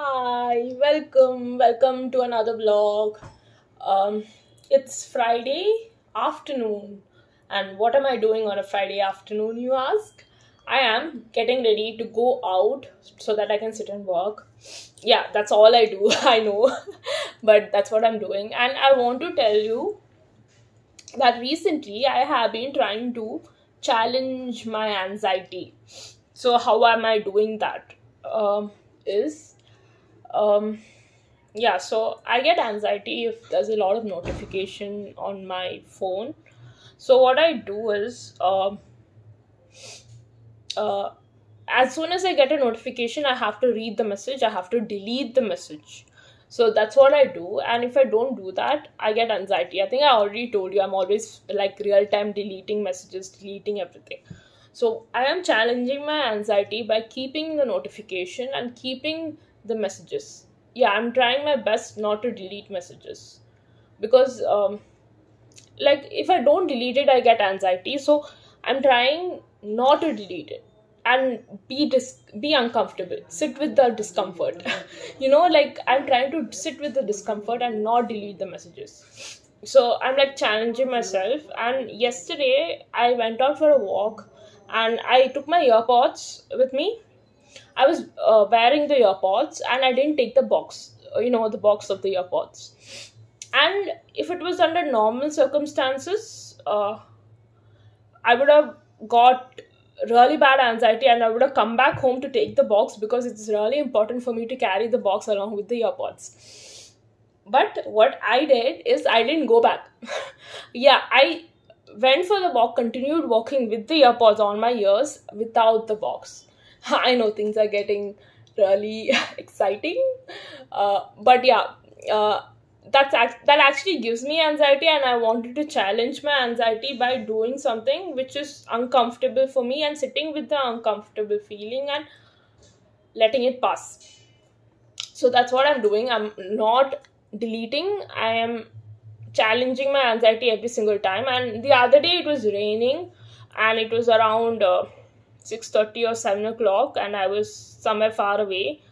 Hi, welcome, welcome to another vlog. Um, it's Friday afternoon, and what am I doing on a Friday afternoon, you ask? I am getting ready to go out so that I can sit and work. Yeah, that's all I do, I know, but that's what I'm doing, and I want to tell you that recently I have been trying to challenge my anxiety. So, how am I doing that? Um, is um, yeah, so I get anxiety if there's a lot of notification on my phone. So, what I do is um, uh, as soon as I get a notification, I have to read the message, I have to delete the message. So that's what I do. And if I don't do that, I get anxiety. I think I already told you I'm always like real time deleting messages, deleting everything. So I am challenging my anxiety by keeping the notification and keeping the messages. Yeah, I'm trying my best not to delete messages. Because um, like if i don't delete it i get anxiety. So i'm trying not to delete it and be dis- be uncomfortable. Sit with the discomfort. You know like i'm trying to sit with the discomfort and not delete the messages. So i'm like challenging myself. And yesterday i went out for a walk and i took my earpods with me i was uh, wearing the earpods and i didn't take the box uh, you know the box of the earpods. And if it was under normal circumstances uh, i would have got really bad anxiety and i would have come back home to take the box because it's really important for me to carry the box along with the earpods. But what i did is i didn't go back. Yeah i went for the walk continued walking with the earpods on my ears without the box i know things are getting really exciting. Uh, but yeah uh, that's act- that actually gives me anxiety and i wanted to challenge my anxiety by doing something which is uncomfortable for me and sitting with the uncomfortable feeling and letting it pass. So that's what i'm doing. I'm not deleting. I am challenging my anxiety every single time. And the other day it was raining and it was around uh, 6.30 or 7 o'clock and i was somewhere far away.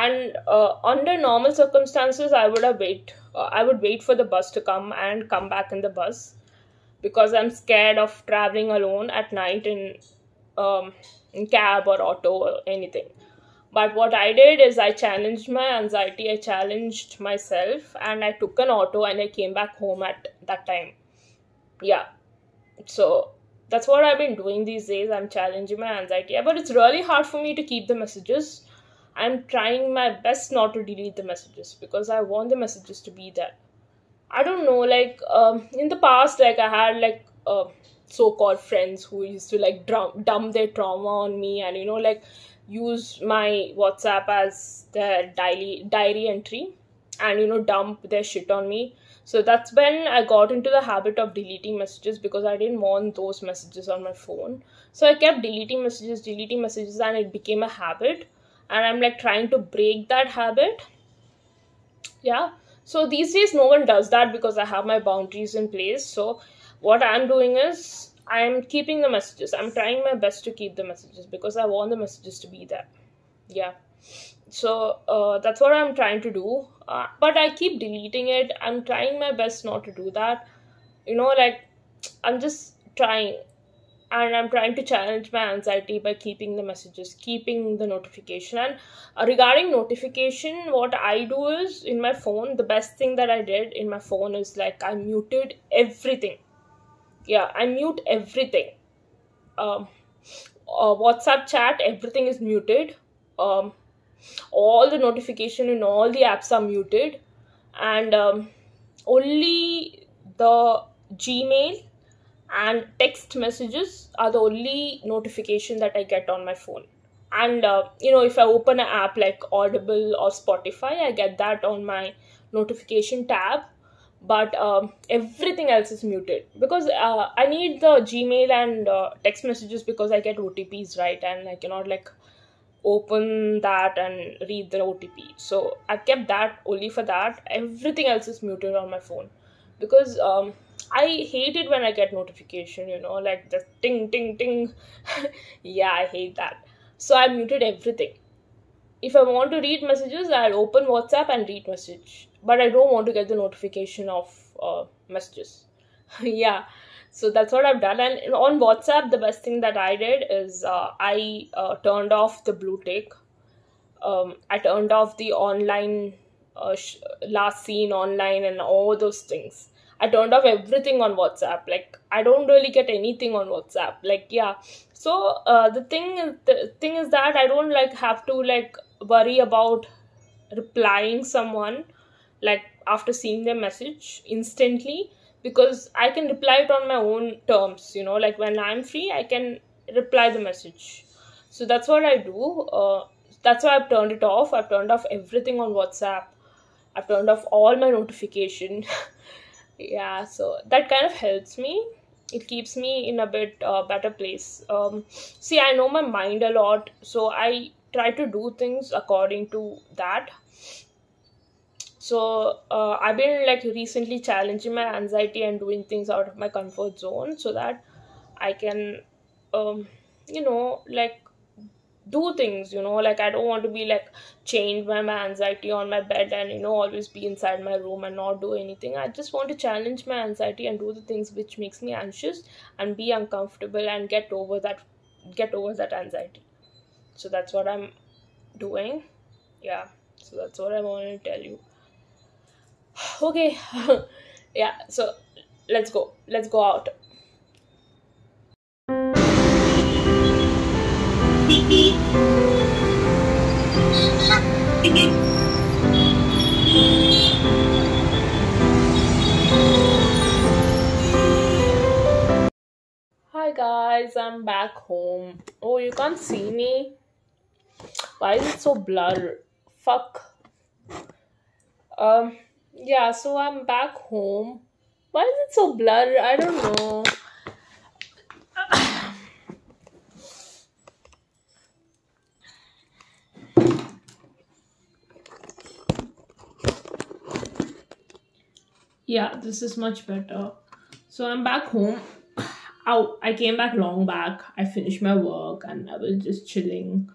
And uh, under normal circumstances i would have wait uh, i would wait for the bus to come and come back in the bus because i'm scared of traveling alone at night in um, in cab or auto or anything. But what i did is i challenged my anxiety i challenged myself and i took an auto and i came back home at that time. Yeah. So that's what i've been doing these days i'm challenging my anxiety but it's really hard for me to keep the messages I'm trying my best not to delete the messages because I want the messages to be there. I don't know, like um, in the past, like I had like uh, so-called friends who used to like dump their trauma on me and you know like use my WhatsApp as their diary diary entry and you know dump their shit on me. So that's when I got into the habit of deleting messages because I didn't want those messages on my phone. So I kept deleting messages, deleting messages, and it became a habit. And i'm like trying to break that habit. Yeah. So these days no one does that because i have my boundaries in place. So what i'm doing is i'm keeping the messages. I'm trying my best to keep the messages because i want the messages to be there. Yeah. So uh, that's what i'm trying to do uh, but i keep deleting it. I'm trying my best not to do that. You know like i'm just trying. And i'm trying to challenge my anxiety by keeping the messages keeping the notification. And uh, regarding notification what i do is in my phone the best thing that i did in my phone is like i muted everything. Yeah i mute everything. Um uh, whatsapp chat everything is muted. Um all the notification in all the apps are muted. And um, only the gmail and text messages are the only notification that i get on my phone. And uh, you know if i open an app like audible or spotify i get that on my notification tab. But um, everything else is muted because uh, i need the gmail and uh, text messages because i get otps right? And i cannot like open that and read the otp so i kept that only for that everything else is muted on my phone because um, I hate it when I get notification, you know, like the ting ting ting. yeah, I hate that. So I muted everything. if I want to read messages, I'll open WhatsApp and read message. But I don't want to get the notification of uh, messages. yeah, so that's what I've done. And on WhatsApp, the best thing that I did is uh, I uh, turned off the blue tick. Um, I turned off the online uh, sh- last seen online and all those things. I turned off everything on WhatsApp. Like I don't really get anything on WhatsApp. Like yeah. So uh, the thing the thing is that I don't like have to like worry about replying someone like after seeing their message instantly because I can reply it on my own terms. You know, like when I'm free, I can reply the message. So that's what I do. Uh, that's why I've turned it off. I've turned off everything on WhatsApp. I've turned off all my notification. yeah so that kind of helps me it keeps me in a bit uh, better place um, see i know my mind a lot so i try to do things according to that so uh, i've been like recently challenging my anxiety and doing things out of my comfort zone so that i can um, you know like do things you know? Like i don't want to be like chained by my anxiety on my bed and you know always be inside my room and not do anything. I just want to challenge my anxiety and do the things which makes me anxious and be uncomfortable and get over that get over that anxiety. So that's what i'm doing. Yeah. So that's what i wanted to tell you okay yeah so let's go let's go out Hi guys, I'm back home. Oh, you can't see me? Why is it so blur? Fuck. Um, yeah, so I'm back home. Why is it so blur? I don't know. yeah, this is much better. So I'm back home. Out. I came back long back. I finished my work and I was just chilling.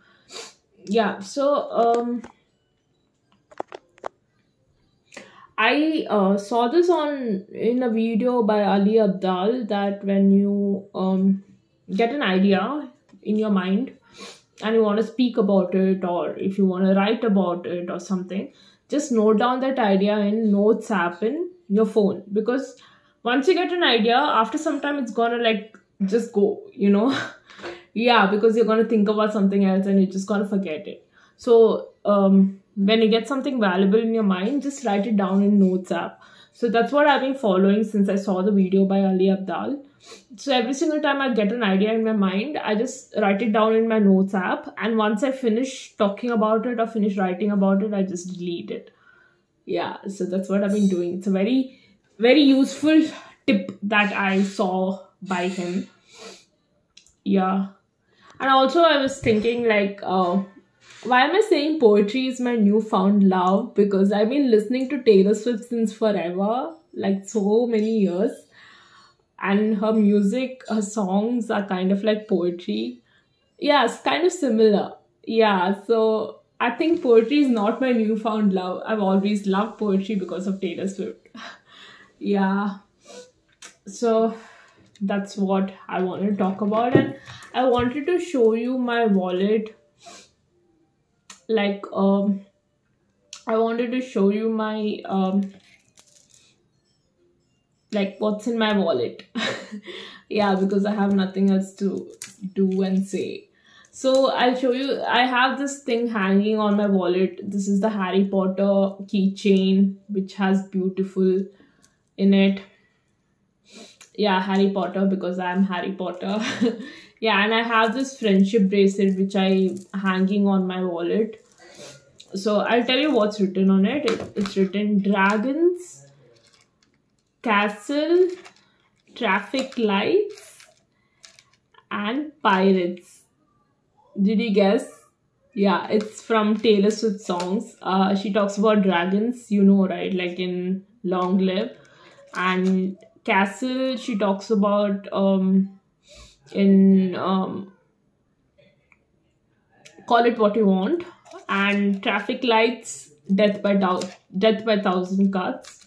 Yeah. So um, I uh, saw this on in a video by Ali Abdaal that when you um get an idea in your mind and you want to speak about it or if you want to write about it or something, just note down that idea in Notes app in your phone because once you get an idea, after some time it's gonna like just go, you know. yeah, because you're gonna think about something else and you're just gonna forget it. So um, when you get something valuable in your mind, just write it down in Notes app. So that's what I've been following since I saw the video by Ali Abdaal. So every single time I get an idea in my mind, I just write it down in my Notes app. And once I finish talking about it or finish writing about it, I just delete it. Yeah, so that's what I've been doing. It's a very, very useful tip that I saw by him. Yeah. And also I was thinking like, uh, why am I saying poetry is my newfound love? Because I've been listening to Taylor Swift since forever, like so many years. And her music, her songs are kind of like poetry. Yeah, it's kind of similar. Yeah, so I think poetry is not my newfound love. I've always loved poetry because of Taylor Swift. yeah. So that's what I want to talk about. And I wanted to show you my wallet like um i wanted to show you my um like what's in my wallet. Yeah because i have nothing else to do and say. So i'll show you i have this thing hanging on my wallet. This is the harry potter keychain which has beautiful in it. Yeah harry potter because i'm harry potter yeah and i have this friendship bracelet which i hanging on my wallet. So i'll tell you what's written on it, it it's written dragons castle traffic lights and pirates. Did you guess? Yeah it's from taylor swift songs. Uh she talks about dragons you know right? Like in long live. And castle she talks about um in um call it what you want and Traffic Lights, Death by Death by Thousand Cuts.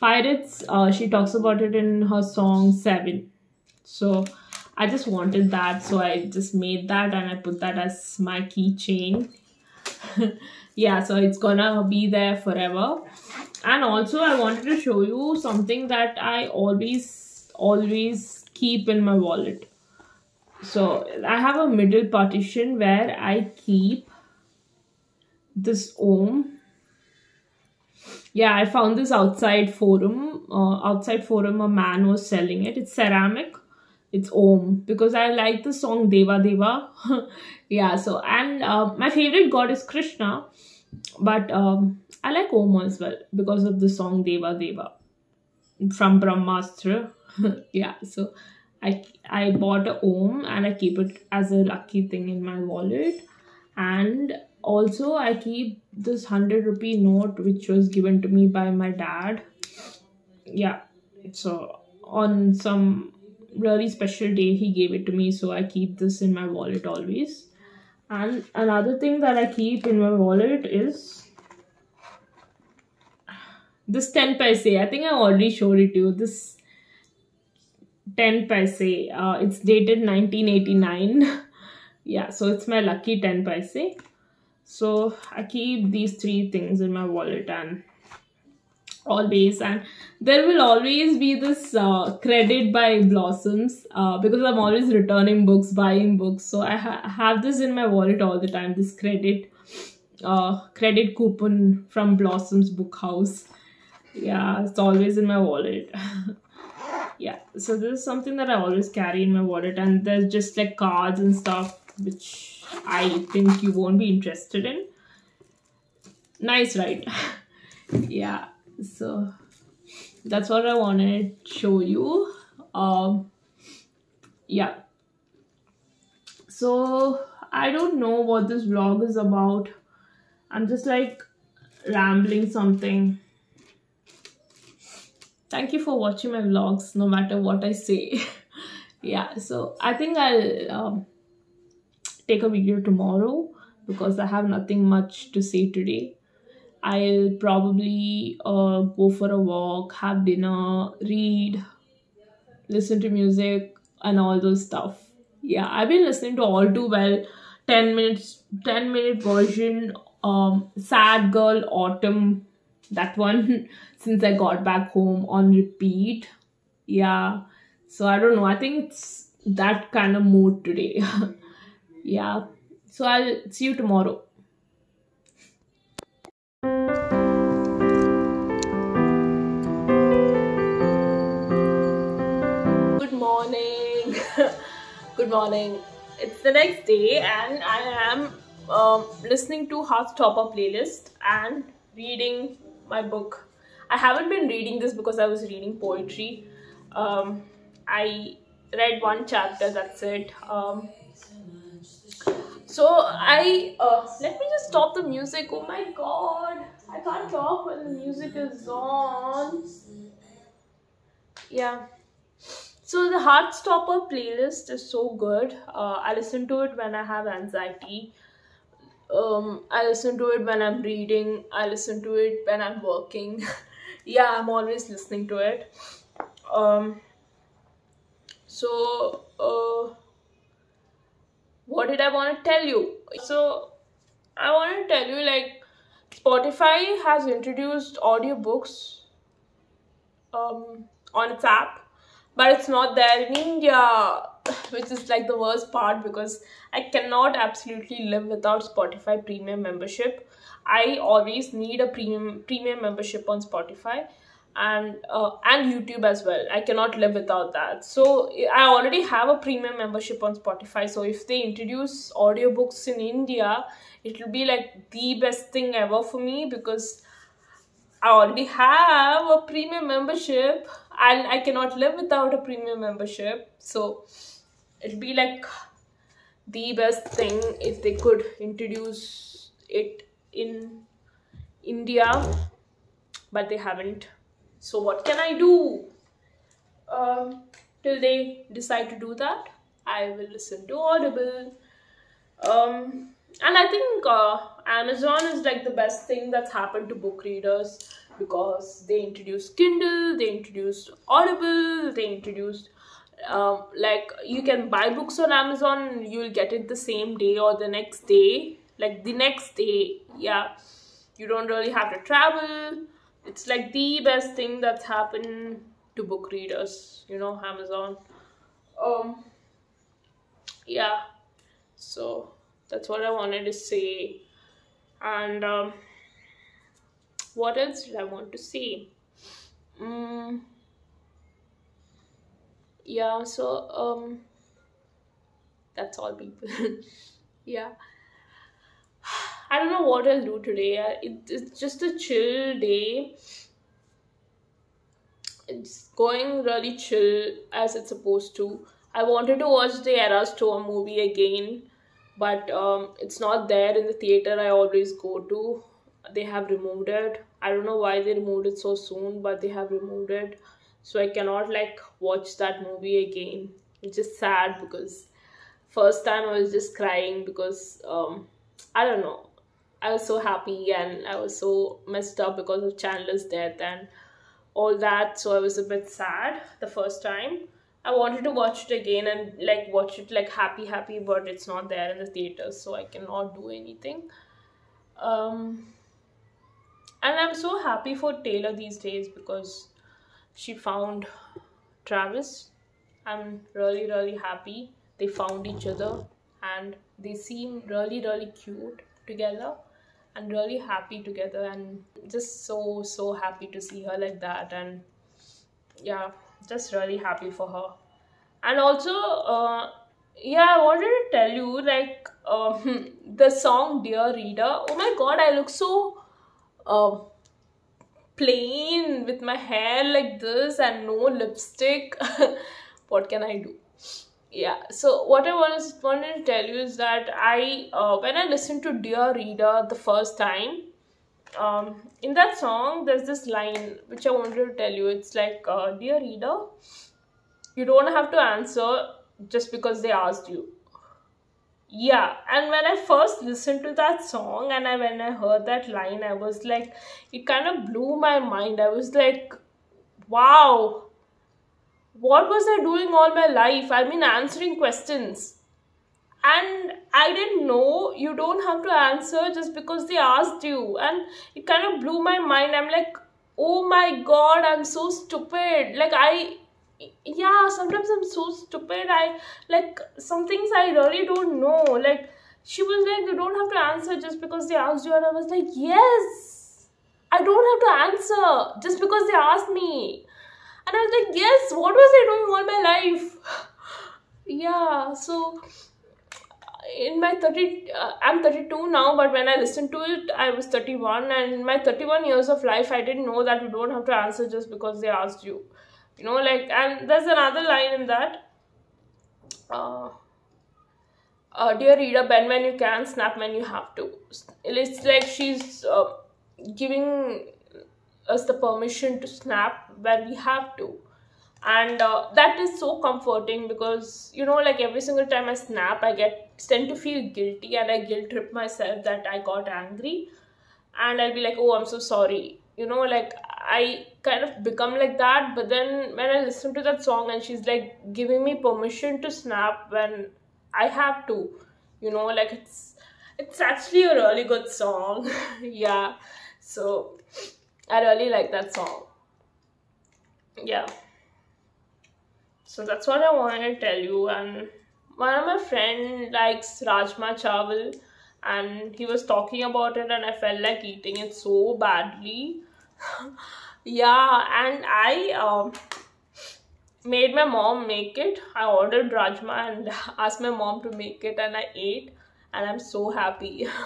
Pirates, uh, she talks about it in her song Seven. So I just wanted that, so I just made that and I put that as my keychain. yeah, so it's gonna be there forever. And also, I wanted to show you something that I always, always keep in my wallet. So I have a middle partition where I keep this Om yeah i found this outside forum uh, outside forum a man was selling it. It's ceramic. It's om because i like the song deva deva. Yeah so and uh, my favorite god is krishna. But um, i like om as well because of the song deva deva from brahmastra. Yeah so i i bought a om and i keep it as a lucky thing in my wallet. And also i keep this 100 rupee note which was given to me by my dad. Yeah so on some really special day he gave it to me so i keep this in my wallet always. And another thing that i keep in my wallet is this 10 paise. I think i already showed it to you. This 10 paise uh, it's dated 1989 yeah so it's my lucky 10 paise. So i keep these three things in my wallet and always and there will always be this uh, credit by blossoms uh, because i'm always returning books buying books. So i ha- have this in my wallet all the time this credit uh, credit coupon from blossoms book house yeah it's always in my wallet yeah so this is something that i always carry in my wallet and there's just like cards and stuff which I think you won't be interested in. Nice, right? yeah, so that's what I wanted to show you. Um, yeah. So I don't know what this vlog is about. I'm just like rambling something. Thank you for watching my vlogs, no matter what I say. yeah, so I think I'll. Um, take a video tomorrow because I have nothing much to say today. I'll probably uh, go for a walk, have dinner, read, listen to music, and all those stuff. Yeah, I've been listening to all too well 10 minutes, 10 minute version, um, Sad Girl Autumn, that one since I got back home on repeat. Yeah, so I don't know, I think it's that kind of mood today. yeah. So i'll see you tomorrow. Good morning. Good morning. It's the next day and i am um, listening to Heartstopper playlist and reading my book i haven't been reading this because i was reading poetry um, i read one chapter that's it um, so I uh, let me just stop the music. Oh my god, I can't talk when the music is on. Yeah. So the Heartstopper playlist is so good. Uh, I listen to it when I have anxiety. Um, I listen to it when I'm reading. I listen to it when I'm working. yeah, I'm always listening to it. Um, so uh, what did I want to tell you? So, I want to tell you like Spotify has introduced audiobooks um, on its app, but it's not there in India, which is like the worst part because I cannot absolutely live without Spotify premium membership. I always need a premium premium membership on Spotify and uh, and YouTube as well. I cannot live without that. So I already have a premium membership on Spotify. So if they introduce audiobooks in India, it will be like the best thing ever for me because I already have a premium membership and I cannot live without a premium membership. So it'll be like the best thing if they could introduce it in India, but they haven't so what can I do? Um, till they decide to do that, I will listen to Audible. Um, and I think uh, Amazon is like the best thing that's happened to book readers because they introduced Kindle, they introduced Audible, they introduced um, like you can buy books on Amazon, you'll get it the same day or the next day, like the next day. Yeah, you don't really have to travel. It's like the best thing that's happened to book readers, you know, Amazon. Um, yeah, so that's what I wanted to say. And um, what else did I want to say? Mm, yeah, so um, that's all, people. yeah. I don't know what I'll do today. It, it's just a chill day. It's going really chill as it's supposed to. I wanted to watch the Eras Tour movie again but um, it's not there in the theater I always go to. They have removed it. I don't know why they removed it so soon, but they have removed it. So I cannot like watch that movie again. It's just sad because first time I was just crying because um, I don't know. I was so happy and I was so messed up because of Chandler's death and all that. So I was a bit sad the first time I wanted to watch it again and like watch it like happy happy but it's not there in the theaters so I cannot do anything. Um and I'm so happy for Taylor these days because she found Travis. I'm really really happy they found each other and they seem really really cute together and really happy together and just so so happy to see her like that and yeah just really happy for her and also uh, yeah i wanted to tell you like um, the song dear reader oh my god i look so uh, plain with my hair like this and no lipstick. What can i do? Yeah so what i was wanted to tell you is that i uh, when i listened to dear reader the first time um, in that song there's this line which i wanted to tell you. It's like uh, dear reader you don't have to answer just because they asked you yeah and when i first listened to that song and I, when i heard that line i was like it kind of blew my mind. I was like wow what was i doing all my life? I mean answering questions. And i didn't know you don't have to answer just because they asked you. And it kind of blew my mind. I'm like oh my god i'm so stupid. Like i yeah sometimes i'm so stupid. I like some things i really don't know. Like she was like you don't have to answer just because they asked you. And i was like yes i don't have to answer just because they asked me. And i was like yes what was i doing all my life? Yeah so in my 30 uh, i'm 32 now but when i listened to it i was 31 and in my 31 years of life i didn't know that you don't have to answer just because they asked you you know like and there's another line in that. Uh, uh dear reader bend when you can snap when you have to. It's like she's uh, giving us the permission to snap when we have to. And uh, that is so comforting because you know like every single time i snap i get tend to feel guilty and i guilt trip myself that i got angry. And i'll be like oh i'm so sorry. You know like i kind of become like that but then when i listen to that song and she's like giving me permission to snap when i have to you know like it's it's actually a really good song. Yeah. So i really like that song. Yeah. So that's what i wanted to tell you. And one of my friend likes rajma chawal and he was talking about it and i felt like eating it so badly yeah and i um, made my mom make it. I ordered rajma and asked my mom to make it and i ate and i'm so happy.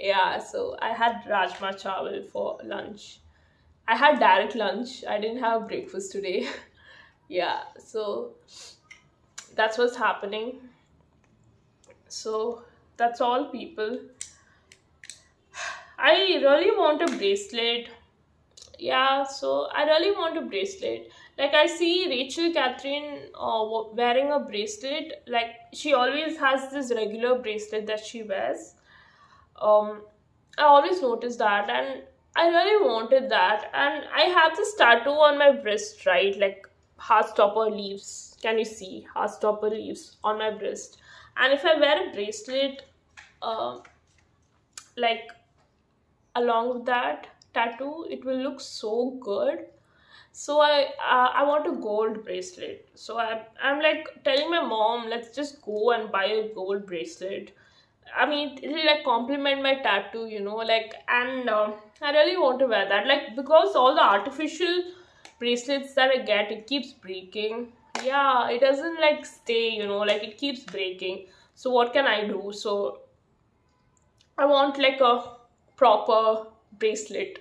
Yeah so i had rajma chawal for lunch. I had direct lunch. I didn't have breakfast today. Yeah so that's what's happening. So that's all people. I really want a bracelet yeah, so I really want a bracelet. Like I see Rachel Catherine uh, wearing a bracelet. Like she always has this regular bracelet that she wears. Um, I always noticed that, and I really wanted that. And I have this tattoo on my wrist, right? Like heartstopper leaves. Can you see heartstopper leaves on my wrist? And if I wear a bracelet, um, like along with that tattoo it will look so good. So i uh, i want a gold bracelet. So i i'm like telling my mom let's just go and buy a gold bracelet. I mean it'll like complement my tattoo you know like and um i really want to wear that. Like because all the artificial bracelets that i get it keeps breaking. Yeah it doesn't like stay you know like it keeps breaking. So what can i do? So I want like a proper bracelet,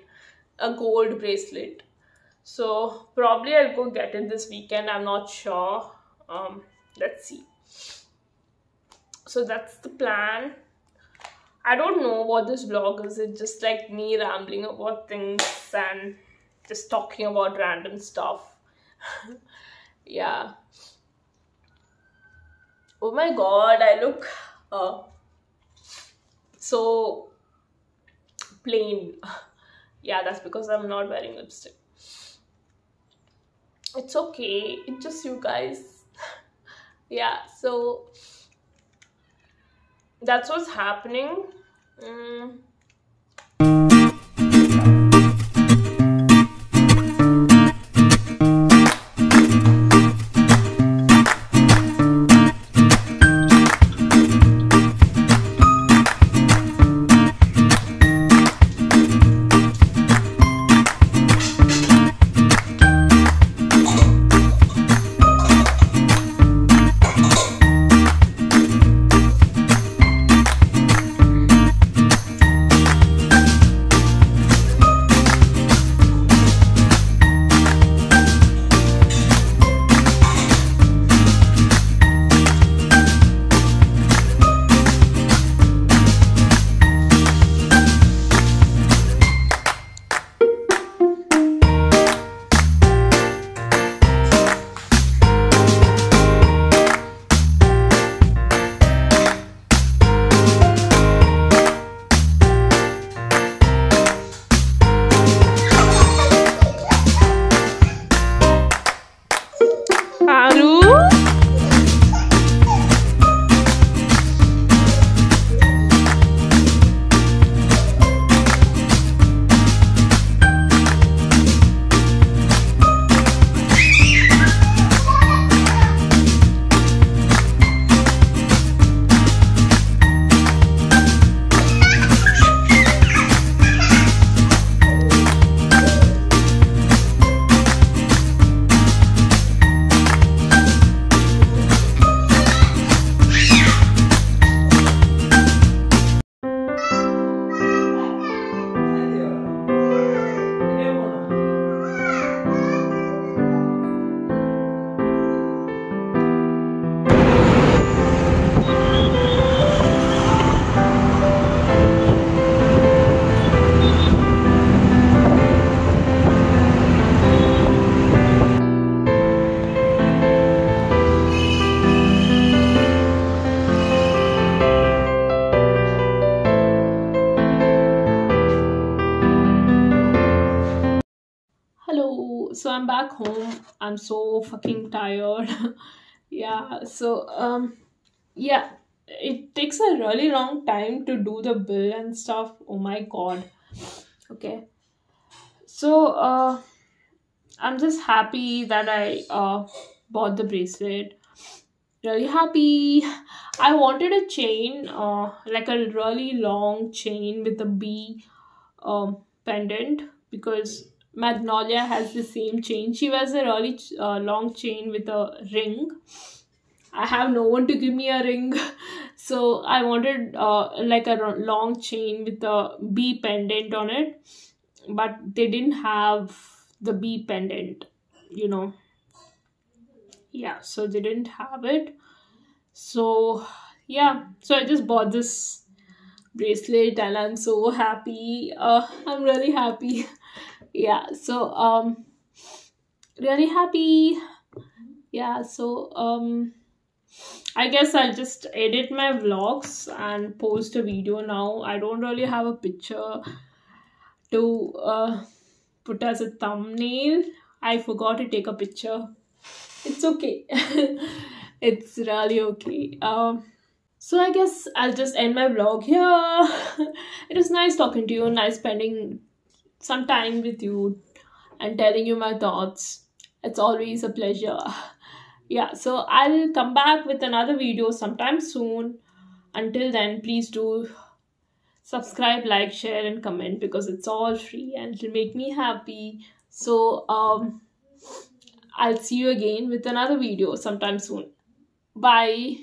a gold bracelet. So probably I'll go get it this weekend. I'm not sure. Um, let's see. So that's the plan. I don't know what this vlog is. It's just like me rambling about things and just talking about random stuff. yeah. Oh my god, I look uh, so plain. Yeah, that's because I'm not wearing lipstick. It's okay. It's just you guys. yeah, so that's what's happening. Mm. Home. I'm so fucking tired. yeah. So um yeah, it takes a really long time to do the bill and stuff. Oh my god. Okay. So uh I'm just happy that I uh bought the bracelet. Really happy. I wanted a chain, uh like a really long chain with a bee um pendant because Magnolia has the same chain. She wears a really uh, long chain with a ring. I have no one to give me a ring, so I wanted uh, like a long chain with a bee pendant on it, but they didn't have the bee pendant, you know. Yeah, so they didn't have it. So yeah, so I just bought this bracelet and I'm so happy. Uh, I'm really happy. yeah so um really happy. Yeah so um i guess i'll just edit my vlogs and post a video now. I don't really have a picture to uh, put as a thumbnail. I forgot to take a picture. It's okay. It's really okay. Um so i guess i'll just end my vlog here. It was nice talking to you. Nice spending some time with you and telling you my thoughts. It's always a pleasure. Yeah so i'll come back with another video sometime soon. Until then please do subscribe like share and comment because it's all free and it'll make me happy. So um i'll see you again with another video sometime soon. Bye